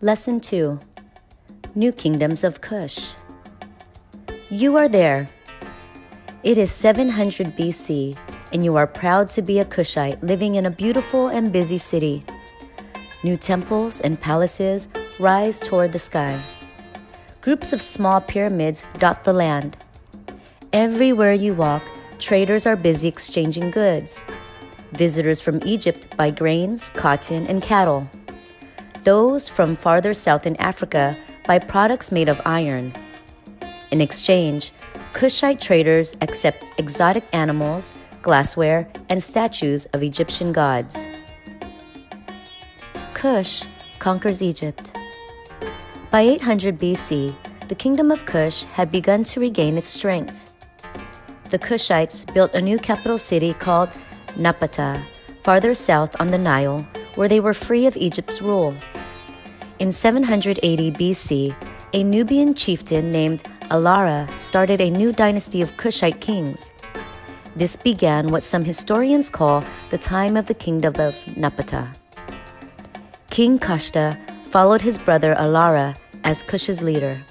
Lesson 2 New Kingdoms of Kush. You are there. It is 700 BC, and you are proud to be a Kushite living in a beautiful and busy city. New temples and palaces rise toward the sky. Groups of small pyramids dot the land. Everywhere you walk, traders are busy exchanging goods. Visitors from Egypt buy grains, cotton, and cattle. Those from farther south in Africa buy products made of iron. In exchange, Kushite traders accept exotic animals, glassware, and statues of Egyptian gods. Kush conquers Egypt. By 800 BC, the kingdom of Kush had begun to regain its strength. The Kushites built a new capital city called Napata, farther south on the Nile, where they were free of Egypt's rule. In 780 BC, a Nubian chieftain named Alara started a new dynasty of Kushite kings. This began what some historians call the time of the kingdom of Napata. King Kashta followed his brother Alara as Kush's leader.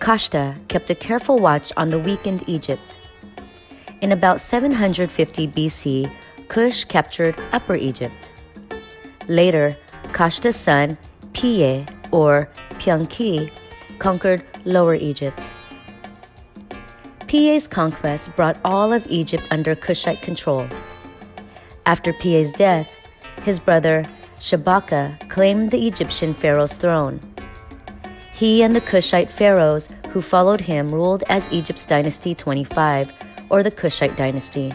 Kashta kept a careful watch on the weakened Egypt. In about 750 BC, Kush captured Upper Egypt. Later, Kashta's son Piye or Piankhi conquered Lower Egypt. Piye's conquest brought all of Egypt under Kushite control. After Piye's death, his brother Shabaka claimed the Egyptian pharaoh's throne. He and the Kushite pharaohs who followed him ruled as Egypt's dynasty 25, or the Kushite dynasty.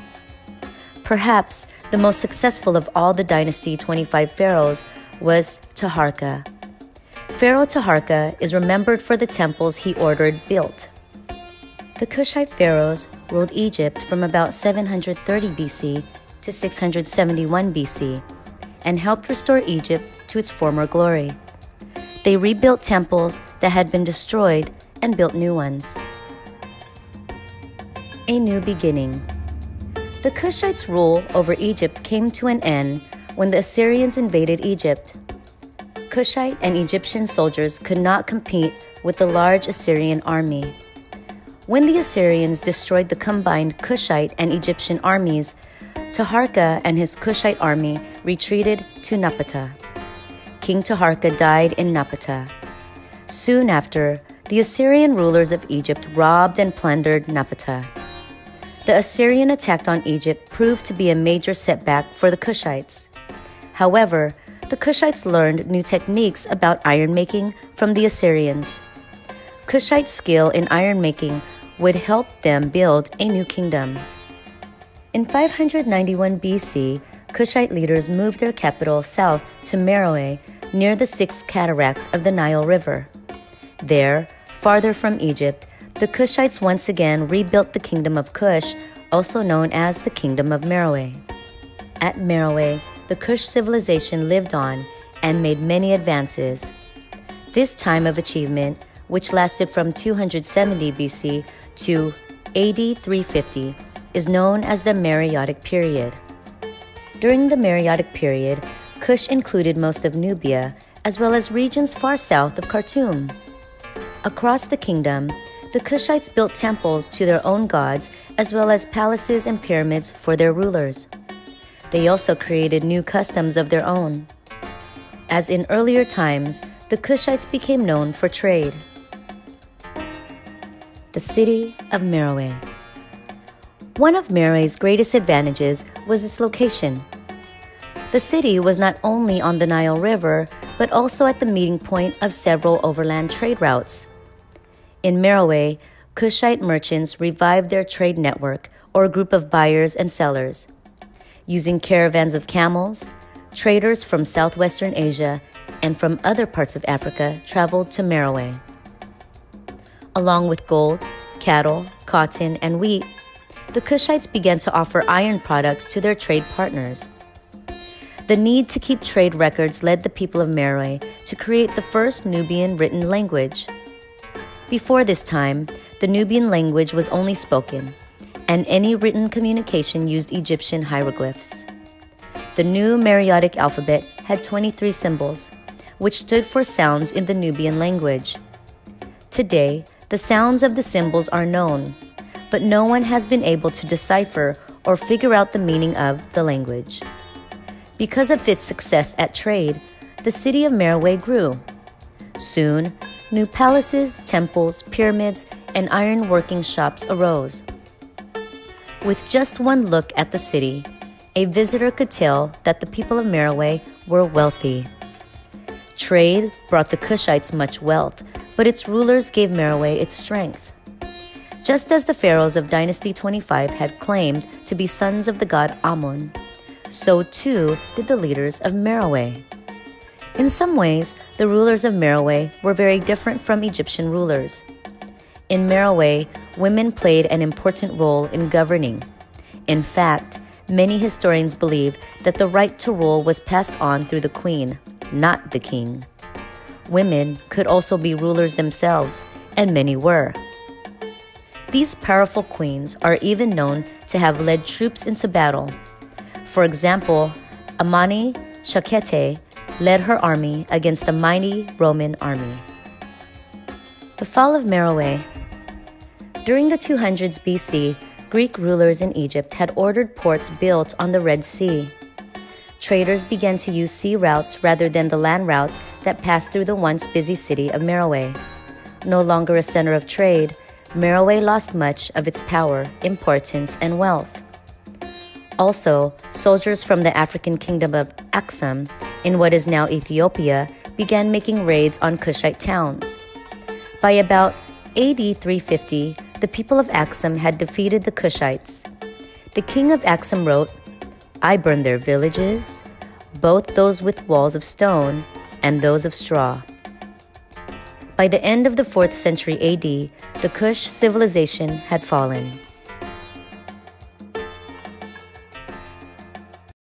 Perhaps the most successful of all the dynasty 25 pharaohs was Taharka. Pharaoh Taharka is remembered for the temples he ordered built. The Kushite pharaohs ruled Egypt from about 730 BC to 671 BC and helped restore Egypt to its former glory. They rebuilt temples that had been destroyed and built new ones. A new beginning. The Kushites' rule over Egypt came to an end when the Assyrians invaded Egypt. Kushite and Egyptian soldiers could not compete with the large Assyrian army. When the Assyrians destroyed the combined Kushite and Egyptian armies, Taharka and his Kushite army retreated to Napata. King Taharka died in Napata. Soon after, the Assyrian rulers of Egypt robbed and plundered Napata. The Assyrian attack on Egypt proved to be a major setback for the Kushites. However, the Kushites learned new techniques about iron making from the Assyrians. Kushite skill in iron making would help them build a new kingdom. In 591 BC, Kushite leaders moved their capital south to Meroe near the sixth cataract of the Nile River. There, farther from Egypt, the Kushites once again rebuilt the kingdom of Kush, also known as the Kingdom of Meroe. At Meroe, the Kush civilization lived on and made many advances. This time of achievement, which lasted from 270 BC to AD 350, is known as the Meroitic period. During the Meroitic period, Kush included most of Nubia, as well as regions far south of Khartoum. Across the kingdom, the Kushites built temples to their own gods, as well as palaces and pyramids for their rulers. They also created new customs of their own. As in earlier times, the Kushites became known for trade. The city of Meroe. One of Meroe's greatest advantages was its location. The city was not only on the Nile River, but also at the meeting point of several overland trade routes. In Meroe, Kushite merchants revived their trade network, or group of buyers and sellers. Using caravans of camels, traders from southwestern Asia and from other parts of Africa traveled to Meroe. Along with gold, cattle, cotton, and wheat, the Kushites began to offer iron products to their trade partners. The need to keep trade records led the people of Meroe to create the first Nubian written language. Before this time, the Nubian language was only spoken, and any written communication used Egyptian hieroglyphs. The new Meroitic alphabet had 23 symbols, which stood for sounds in the Nubian language. Today, the sounds of the symbols are known, but no one has been able to decipher or figure out the meaning of the language. Because of its success at trade, the city of Meroe grew. Soon, new palaces, temples, pyramids, and iron working shops arose. With just one look at the city, a visitor could tell that the people of Meroe were wealthy. Trade brought the Kushites much wealth, but its rulers gave Meroe its strength. Just as the pharaohs of Dynasty 25 had claimed to be sons of the god Amun, so too did the leaders of Meroe. In some ways, the rulers of Meroe were very different from Egyptian rulers. In Meroe, women played an important role in governing. In fact, many historians believe that the right to rule was passed on through the queen, not the king. Women could also be rulers themselves, and many were. These powerful queens are even known to have led troops into battle for example, Amani Shakete led her army against the mighty Roman army. The fall of Meroe. During the 200s BC, Greek rulers in Egypt had ordered ports built on the Red Sea. Traders began to use sea routes rather than the land routes that passed through the once busy city of Meroe. No longer a center of trade, Meroe lost much of its power, importance, and wealth. Also, soldiers from the African kingdom of Aksum, in what is now Ethiopia, began making raids on Kushite towns. By about AD 350, the people of Aksum had defeated the Kushites. The king of Aksum wrote, I burn their villages, both those with walls of stone and those of straw. By the end of the 4th century AD, the Kush civilization had fallen.